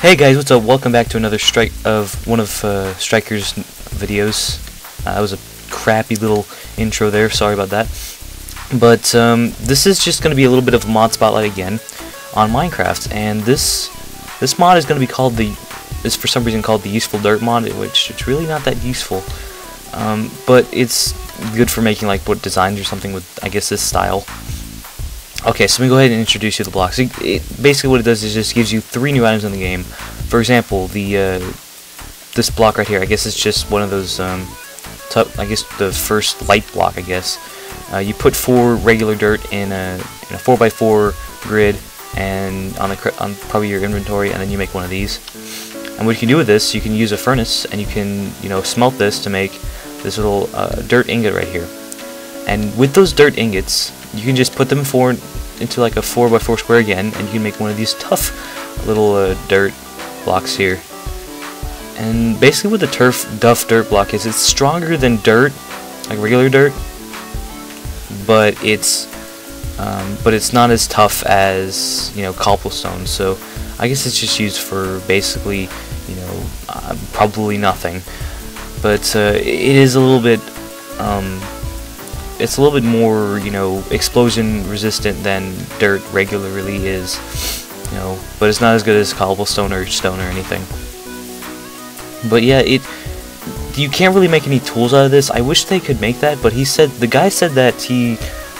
Hey guys, what's up? Welcome back to another strike of one of uh, Striker's videos. Uh, that was a crappy little intro there. Sorry about that. But um, this is just going to be a little bit of a mod spotlight again on Minecraft, and this this mod is going to be called the is for some reason called the useful dirt mod, which it's really not that useful. Um, but it's good for making like what designs or something with I guess this style. Okay, so let me go ahead and introduce you to the blocks. It, it, basically what it does is just gives you three new items in the game. For example, the uh, this block right here, I guess it's just one of those, um, I guess the first light block, I guess. Uh, you put four regular dirt in a, in a 4x4 grid and on, the, on probably your inventory, and then you make one of these. And what you can do with this, you can use a furnace, and you can, you know, smelt this to make this little uh, dirt ingot right here. And with those dirt ingots, you can just put them four into like a 4x4 square again, and you can make one of these tough little uh, dirt blocks here. And basically what the turf duff dirt block is, it's stronger than dirt, like regular dirt, but it's um, but it's not as tough as you know cobblestone. So I guess it's just used for basically you know uh, probably nothing. But uh, it is a little bit um, it's a little bit more, you know, explosion resistant than dirt regularly is, you know, but it's not as good as cobblestone or stone or anything. But yeah, it you can't really make any tools out of this. I wish they could make that, but he said the guy said that he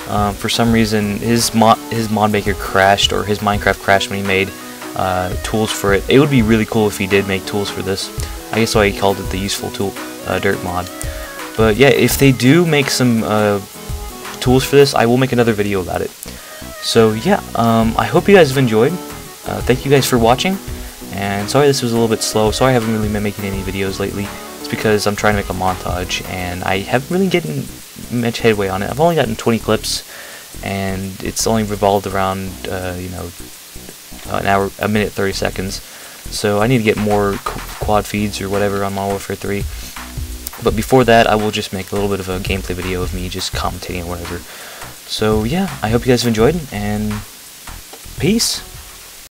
um, for some reason his mod his mod maker crashed or his Minecraft crashed when he made uh, tools for it. It would be really cool if he did make tools for this. I guess why he called it the useful tool uh, dirt mod. But yeah, if they do make some uh, tools for this, I will make another video about it. So yeah, um, I hope you guys have enjoyed. Uh, thank you guys for watching. And sorry this was a little bit slow. Sorry I haven't really been making any videos lately. It's because I'm trying to make a montage and I haven't really gotten much headway on it. I've only gotten 20 clips and it's only revolved around, uh, you know, an hour, a minute 30 seconds. So I need to get more quad feeds or whatever on Modern Warfare 3. But before that, I will just make a little bit of a gameplay video of me just commentating or whatever. So yeah, I hope you guys have enjoyed, and peace!